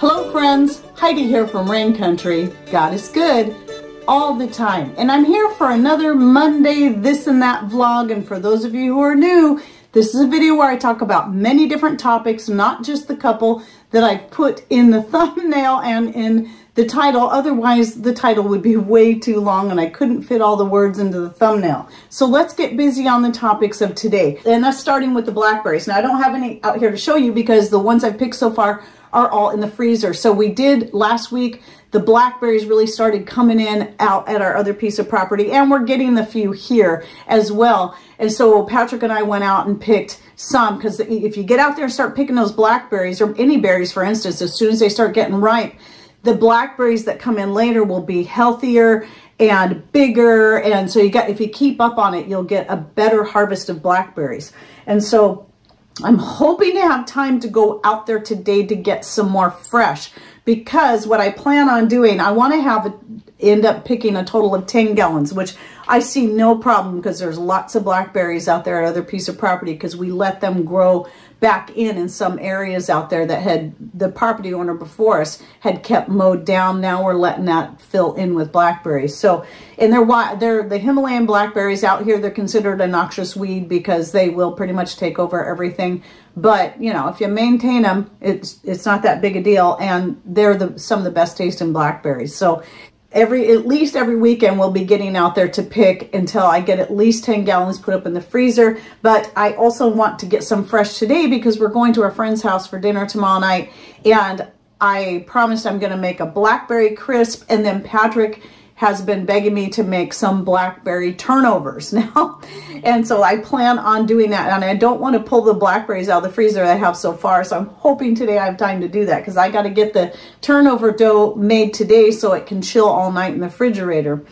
Hello friends, Heidi here from Rain Country. God is good all the time. And I'm here for another Monday this and that vlog. And for those of you who are new, this is a video where I talk about many different topics, not just the couple that I've put in the thumbnail and in the title. Otherwise, the title would be way too long and I couldn't fit all the words into the thumbnail. So let's get busy on the topics of today. And that's starting with the blackberries. Now, I don't have any out here to show you because the ones I've picked so far are all in the freezer. So we did last week, the blackberries really started coming in out at our other piece of property and we're getting the few here as well. And so Patrick and I went out and picked some because if you get out there and start picking those blackberries or any berries, for instance, as soon as they start getting ripe, the blackberries that come in later will be healthier and bigger. And so you got, if you keep up on it, you'll get a better harvest of blackberries. And so I'm hoping to have time to go out there today to get some more fresh because what I plan on doing, I want to have it end up picking a total of 10 gallons, which I see no problem because there's lots of blackberries out there at other piece of property because we let them grow back in in some areas out there that had the property owner before us had kept mowed down. Now we're letting that fill in with blackberries. So, and they're, why they're the Himalayan blackberries out here, they're considered a noxious weed because they will pretty much take over everything. But, you know, if you maintain them, it's, it's not that big a deal. And they're the, some of the best tasting blackberries. So every at least every weekend we'll be getting out there to pick until I get at least 10 gallons put up in the freezer. But I also want to get some fresh today because we're going to our friend's house for dinner tomorrow night. And I promised I'm going to make a blackberry crisp and then Patrick has been begging me to make some blackberry turnovers now. and so I plan on doing that. And I don't want to pull the blackberries out of the freezer I have so far. So I'm hoping today I have time to do that because I got to get the turnover dough made today so it can chill all night in the refrigerator.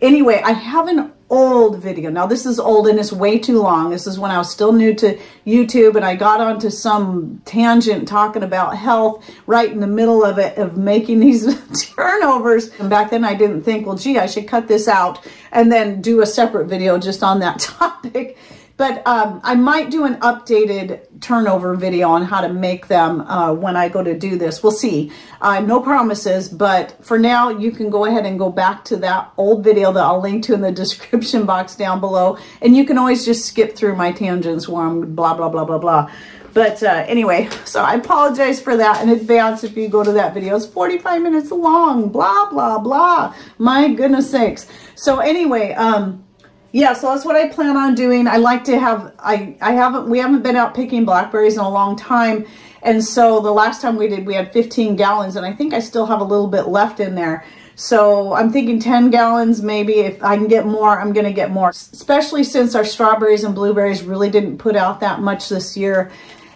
Anyway, I have an old video. Now this is old and it's way too long. This is when I was still new to YouTube and I got onto some tangent talking about health right in the middle of it, of making these turnovers. And back then I didn't think, well, gee, I should cut this out and then do a separate video just on that topic. But um, I might do an updated turnover video on how to make them uh, when I go to do this. We'll see. Uh, no promises, but for now, you can go ahead and go back to that old video that I'll link to in the description box down below. And you can always just skip through my tangents where I'm blah, blah, blah, blah, blah. But uh, anyway, so I apologize for that in advance if you go to that video. It's 45 minutes long, blah, blah, blah. My goodness sakes. So anyway, um, yeah, so that's what I plan on doing. I like to have, I, I haven't, we haven't been out picking blackberries in a long time. And so the last time we did, we had 15 gallons and I think I still have a little bit left in there. So I'm thinking 10 gallons, maybe if I can get more, I'm to get more, especially since our strawberries and blueberries really didn't put out that much this year.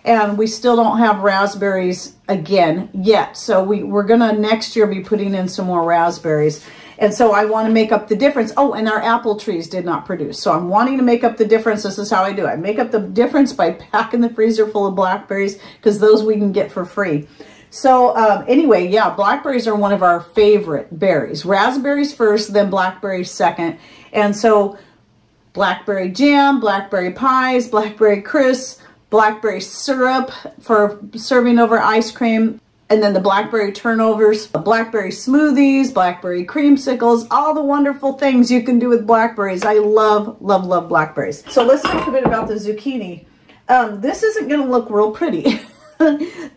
And we still don't have raspberries again yet. So we, we're to next year be putting in some more raspberries. And so I want to make up the difference. Oh, and our apple trees did not produce. So I'm wanting to make up the difference. This is how I do it. I make up the difference by packing the freezer full of blackberries because those we can get for free. So um, anyway, yeah, blackberries are one of our favorite berries. Raspberries first, then blackberries second. And so blackberry jam, blackberry pies, blackberry crisps, blackberry syrup for serving over ice cream, and then the blackberry turnovers, blackberry smoothies, blackberry creamsicles, all the wonderful things you can do with blackberries. I love, love, love blackberries. So let's talk a bit about the zucchini. Um, this isn't going to look real pretty.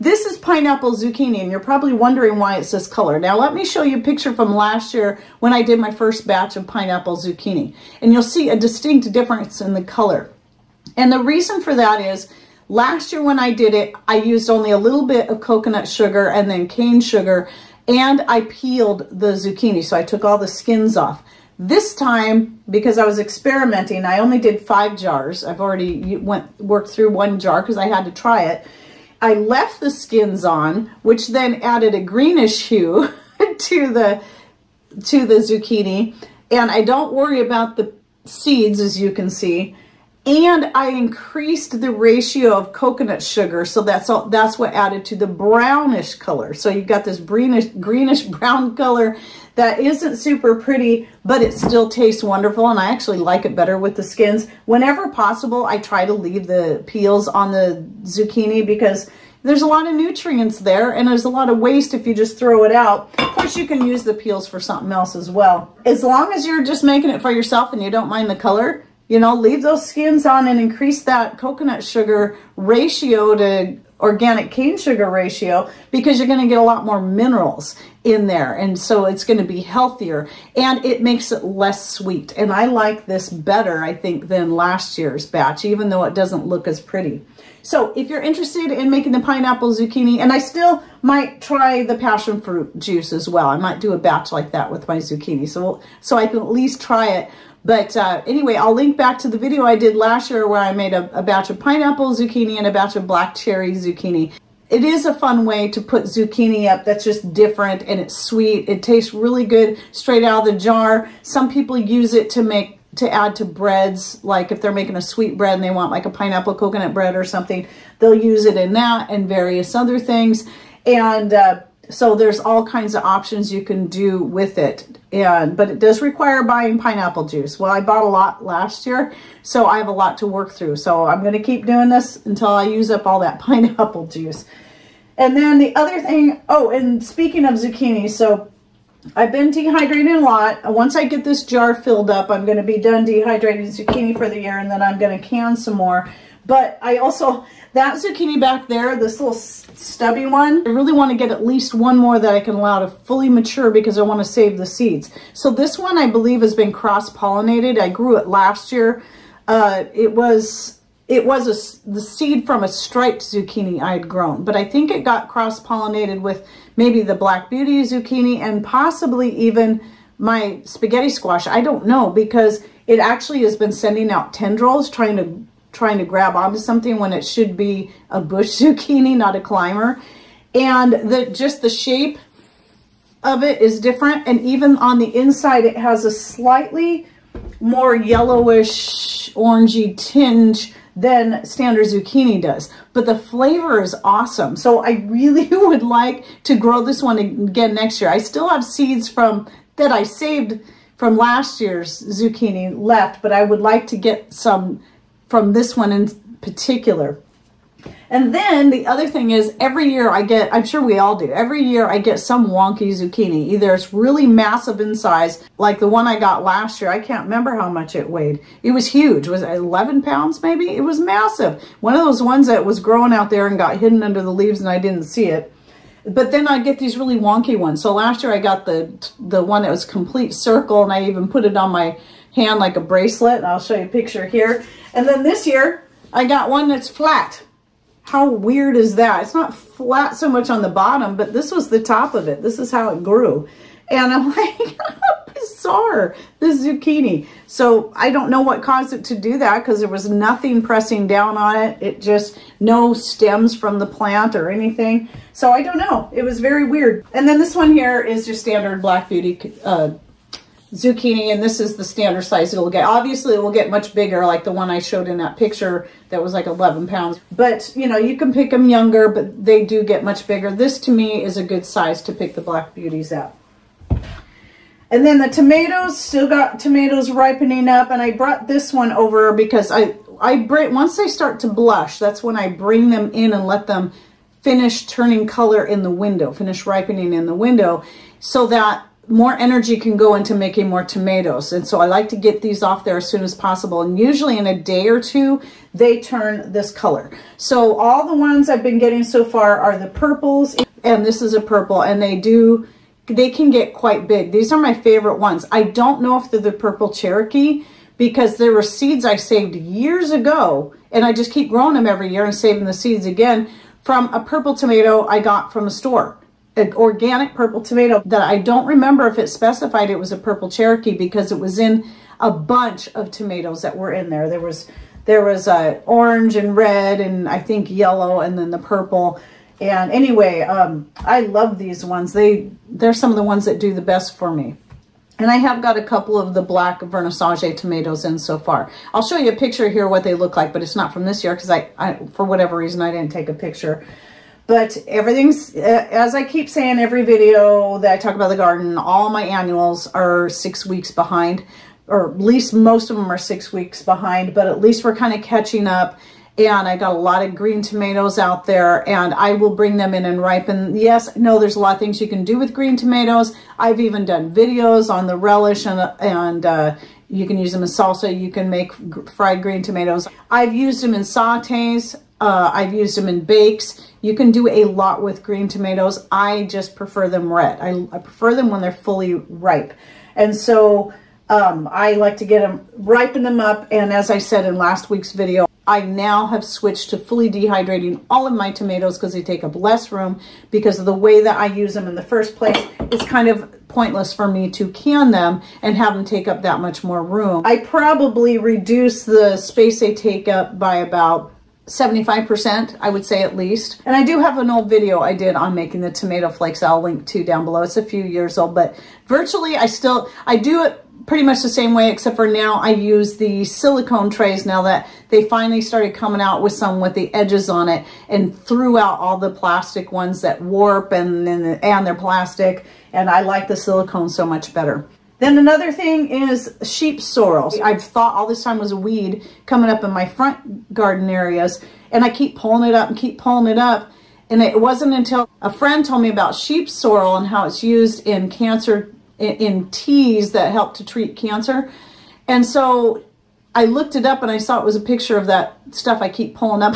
this is pineapple zucchini, and you're probably wondering why it's this color. Now, let me show you a picture from last year when I did my first batch of pineapple zucchini, and you'll see a distinct difference in the color. And the reason for that is Last year when I did it, I used only a little bit of coconut sugar and then cane sugar, and I peeled the zucchini, so I took all the skins off. This time, because I was experimenting, I only did five jars. I've already went worked through one jar because I had to try it. I left the skins on, which then added a greenish hue to the to the zucchini. And I don't worry about the seeds, as you can see. And I increased the ratio of coconut sugar. So that's all, that's what added to the brownish color. So you've got this greenish, greenish brown color that isn't super pretty, but it still tastes wonderful. And I actually like it better with the skins. Whenever possible, I try to leave the peels on the zucchini because there's a lot of nutrients there and there's a lot of waste if you just throw it out. Of course, you can use the peels for something else as well. As long as you're just making it for yourself and you don't mind the color, you know, leave those skins on and increase that coconut sugar ratio to organic cane sugar ratio because you're going to get a lot more minerals in there and so it's going to be healthier and it makes it less sweet and I like this better I think than last year's batch even though it doesn't look as pretty. So if you're interested in making the pineapple zucchini and I still might try the passion fruit juice as well. I might do a batch like that with my zucchini so so I can at least try it but uh, anyway, I'll link back to the video I did last year where I made a, a batch of pineapple zucchini and a batch of black cherry zucchini. It is a fun way to put zucchini up that's just different and it's sweet. It tastes really good straight out of the jar. Some people use it to make to add to breads, like if they're making a sweet bread and they want like a pineapple coconut bread or something, they'll use it in that and various other things. And uh, so there's all kinds of options you can do with it. And But it does require buying pineapple juice. Well, I bought a lot last year, so I have a lot to work through. So I'm going to keep doing this until I use up all that pineapple juice. And then the other thing, oh, and speaking of zucchini, so I've been dehydrating a lot. Once I get this jar filled up, I'm going to be done dehydrating zucchini for the year, and then I'm going to can some more. But I also, that zucchini back there, this little stubby one, I really want to get at least one more that I can allow to fully mature because I want to save the seeds. So this one I believe has been cross-pollinated. I grew it last year. Uh, it was it was a, the seed from a striped zucchini I had grown, but I think it got cross-pollinated with maybe the Black Beauty zucchini and possibly even my spaghetti squash. I don't know because it actually has been sending out tendrils trying to trying to grab onto something when it should be a bush zucchini, not a climber. And the just the shape of it is different. And even on the inside, it has a slightly more yellowish, orangey tinge than standard zucchini does. But the flavor is awesome. So I really would like to grow this one again next year. I still have seeds from that I saved from last year's zucchini left, but I would like to get some from this one in particular. And then the other thing is every year I get, I'm sure we all do, every year I get some wonky zucchini. Either it's really massive in size, like the one I got last year. I can't remember how much it weighed. It was huge. Was it 11 pounds maybe? It was massive. One of those ones that was growing out there and got hidden under the leaves and I didn't see it. But then I get these really wonky ones. So last year I got the the one that was complete circle and I even put it on my hand like a bracelet. And I'll show you a picture here. And then this year, I got one that's flat. How weird is that? It's not flat so much on the bottom, but this was the top of it. This is how it grew. And I'm like, bizarre, this zucchini. So I don't know what caused it to do that because there was nothing pressing down on it. It just, no stems from the plant or anything. So I don't know. It was very weird. And then this one here is your standard Black Beauty uh, zucchini, and this is the standard size it'll get. Obviously, it will get much bigger, like the one I showed in that picture that was like 11 pounds. But, you know, you can pick them younger, but they do get much bigger. This, to me, is a good size to pick the Black Beauties at. And then the tomatoes, still got tomatoes ripening up, and I brought this one over because I, I bring, once they start to blush, that's when I bring them in and let them finish turning color in the window, finish ripening in the window, so that more energy can go into making more tomatoes. And so I like to get these off there as soon as possible. And usually in a day or two, they turn this color. So all the ones I've been getting so far are the purples. And this is a purple. And they do, they can get quite big. These are my favorite ones. I don't know if they're the purple Cherokee because there were seeds I saved years ago. And I just keep growing them every year and saving the seeds again from a purple tomato I got from a store an organic purple tomato that I don't remember if it specified it was a purple Cherokee because it was in a bunch of tomatoes that were in there. There was there was uh, orange and red and I think yellow and then the purple. And anyway, um, I love these ones. They, they're some of the ones that do the best for me. And I have got a couple of the black Vernissage tomatoes in so far. I'll show you a picture here what they look like, but it's not from this year because I, I, for whatever reason, I didn't take a picture. But everything's, uh, as I keep saying every video that I talk about the garden, all my annuals are six weeks behind, or at least most of them are six weeks behind, but at least we're kind of catching up. and I got a lot of green tomatoes out there and I will bring them in and ripen. Yes, no, there's a lot of things you can do with green tomatoes. I've even done videos on the relish and, and uh, you can use them in salsa. You can make fried green tomatoes. I've used them in sautés. Uh, I've used them in bakes. You can do a lot with green tomatoes. I just prefer them red. I, I prefer them when they're fully ripe. And so um, I like to get them, ripen them up. And as I said in last week's video, I now have switched to fully dehydrating all of my tomatoes because they take up less room because of the way that I use them in the first place. It's kind of pointless for me to can them and have them take up that much more room. I probably reduce the space they take up by about 75%, I would say at least. And I do have an old video I did on making the tomato flakes I'll link to down below. It's a few years old, but virtually I still, I do it pretty much the same way, except for now I use the silicone trays now that they finally started coming out with some with the edges on it and threw out all the plastic ones that warp and, and, and they're plastic. And I like the silicone so much better. Then another thing is sheep sorrel. I've thought all this time was a weed coming up in my front garden areas and I keep pulling it up and keep pulling it up. And it wasn't until a friend told me about sheep sorrel and how it's used in cancer in teas that help to treat cancer. And so I looked it up and I saw it was a picture of that stuff I keep pulling up.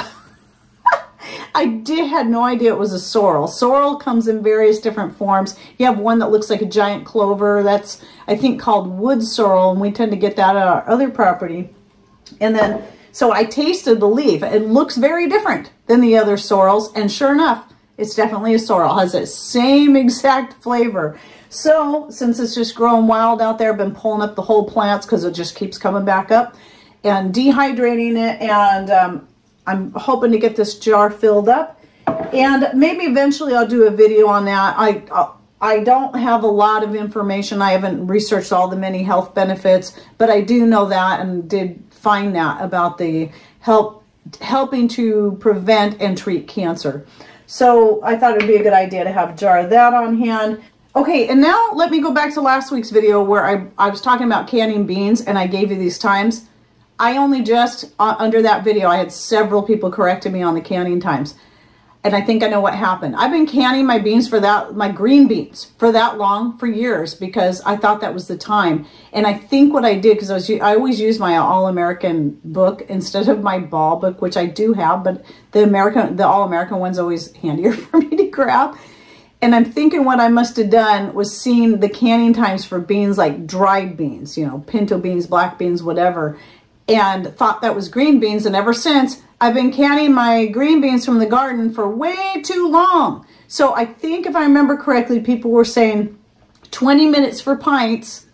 I did had no idea it was a sorrel. Sorrel comes in various different forms. You have one that looks like a giant clover. That's, I think, called wood sorrel, and we tend to get that at our other property. And then, so I tasted the leaf. It looks very different than the other sorrels, and sure enough, it's definitely a sorrel. It has the same exact flavor. So since it's just growing wild out there, I've been pulling up the whole plants because it just keeps coming back up and dehydrating it. And um, I'm hoping to get this jar filled up. And maybe eventually I'll do a video on that. I, I don't have a lot of information. I haven't researched all the many health benefits, but I do know that and did find that about the help helping to prevent and treat cancer. So I thought it would be a good idea to have a jar of that on hand. Okay, and now let me go back to last week's video where I, I was talking about canning beans and I gave you these times. I only just, uh, under that video, I had several people correcting me on the canning times. And I think I know what happened. I've been canning my beans for that, my green beans, for that long, for years, because I thought that was the time. And I think what I did, because I, was, I always use my All-American book instead of my ball book, which I do have, but the American, the All-American one's always handier for me to grab. And I'm thinking what I must have done was seen the canning times for beans like dried beans, you know, pinto beans, black beans, whatever, and thought that was green beans. And ever since, I've been canning my green beans from the garden for way too long. So I think if I remember correctly, people were saying 20 minutes for pints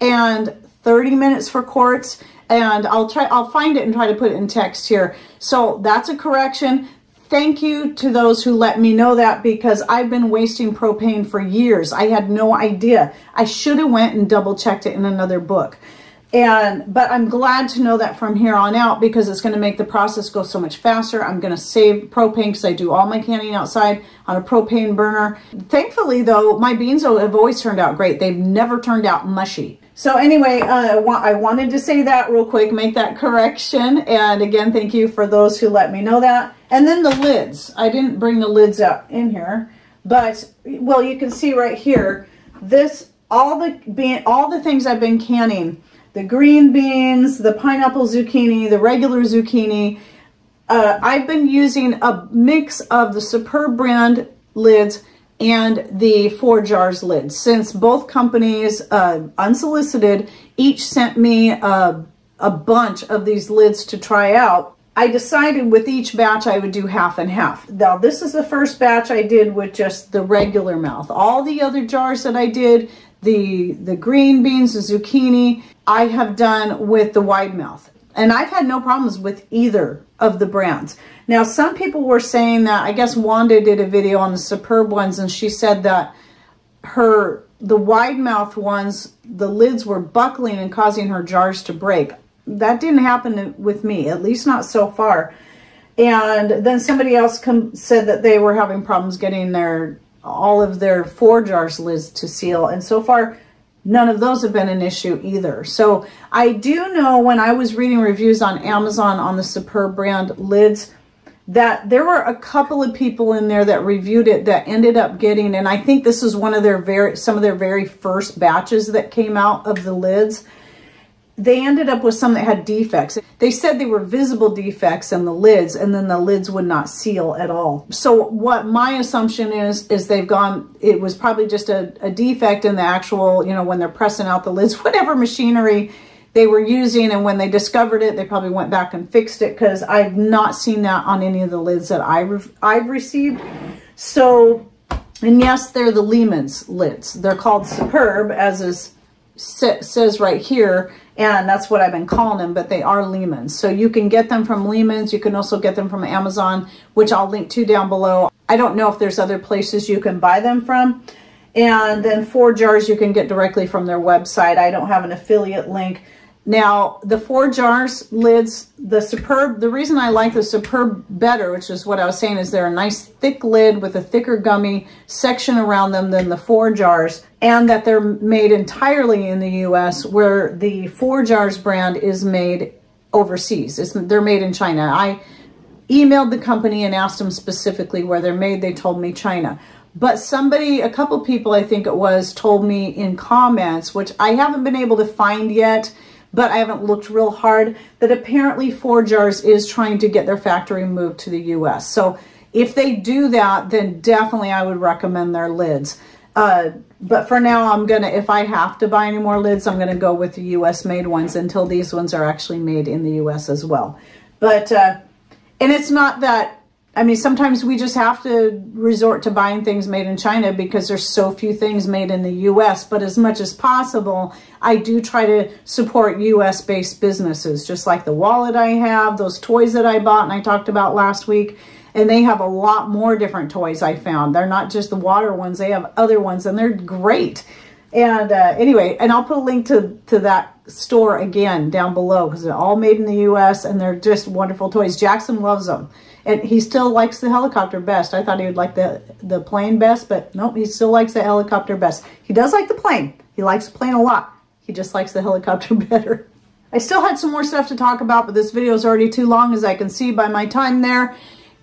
and 30 minutes for quarts. And I'll try, I'll find it and try to put it in text here. So that's a correction thank you to those who let me know that because I've been wasting propane for years. I had no idea. I should have went and double checked it in another book. And but I'm glad to know that from here on out because it's going to make the process go so much faster. I'm going to save propane because I do all my canning outside on a propane burner. Thankfully, though, my beans have always turned out great. They've never turned out mushy. So anyway, uh, I wanted to say that real quick, make that correction. And again, thank you for those who let me know that. And then the lids. I didn't bring the lids out in here, but well, you can see right here, this, all the, all the things I've been canning, the green beans, the pineapple zucchini, the regular zucchini, uh, I've been using a mix of the Superb brand lids and the ForJars lids. Since both companies, uh, unsolicited, each sent me a, a bunch of these lids to try out, I decided with each batch I would do half and half. Now this is the first batch I did with just the regular mouth. All the other jars that I did, the, the green beans, the zucchini, I have done with the wide mouth. And I've had no problems with either of the brands. Now some people were saying that, I guess Wanda did a video on the Superb ones and she said that her the wide mouth ones, the lids were buckling and causing her jars to break that didn't happen with me, at least not so far. And then somebody else come, said that they were having problems getting their all of their ForJars lids to seal. And so far, none of those have been an issue either. So I do know when I was reading reviews on Amazon on the Superb brand lids, that there were a couple of people in there that reviewed it that ended up getting, and I think this is one of their very, some of their very first batches that came out of the lids. They ended up with some that had defects. They said they were visible defects in the lids and then the lids would not seal at all. So what my assumption is, is they've gone, it was probably just a, a defect in the actual, you know, when they're pressing out the lids, whatever machinery they were using and when they discovered it they probably went back and fixed it because I've not seen that on any of the lids that I've, I've received so and yes they're the Lehman's lids they're called Superb as is says right here and that's what I've been calling them but they are Lehman's so you can get them from Lehman's you can also get them from Amazon which I'll link to down below. I don't know if there's other places you can buy them from. And then ForJars you can get directly from their website. I don't have an affiliate link now, the ForJars lids, the Superb, the reason I like the Superb better, which is what I was saying, is they're a nice thick lid with a thicker gummy section around them than the ForJars, and that they're made entirely in the U.S., where the four jars brand is made overseas. It's, they're made in China. I emailed the company and asked them specifically where they're made. They told me China. But somebody, a couple people I think it was, told me in comments, which I haven't been able to find yet, but I haven't looked real hard, that apparently ForJars is trying to get their factory moved to the U.S. So if they do that, then definitely I would recommend their lids. Uh, but for now, I'm going to, if I have to buy any more lids, I'm going to go with the U.S. made ones until these ones are actually made in the U.S. as well. But, uh, and it's not that I mean, sometimes we just have to resort to buying things made in China because there's so few things made in the U.S. But as much as possible, I do try to support U.S.-based businesses, just like the wallet I have, those toys that I bought and I talked about last week. And they have a lot more different toys I found. They're not just the water ones. They have other ones, and they're great. And uh, anyway, and I'll put a link to, to that store again down below because they're all made in the U.S. and they're just wonderful toys. Jackson loves them. And he still likes the helicopter best. I thought he would like the, the plane best, but nope, he still likes the helicopter best. He does like the plane. He likes the plane a lot. He just likes the helicopter better. I still had some more stuff to talk about, but this video is already too long as I can see by my time there.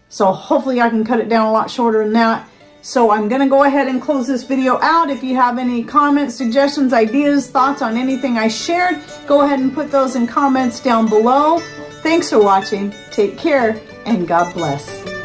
So hopefully I can cut it down a lot shorter than that. So I'm going to go ahead and close this video out. If you have any comments, suggestions, ideas, thoughts on anything I shared, go ahead and put those in comments down below. Thanks for watching. Take care and God bless.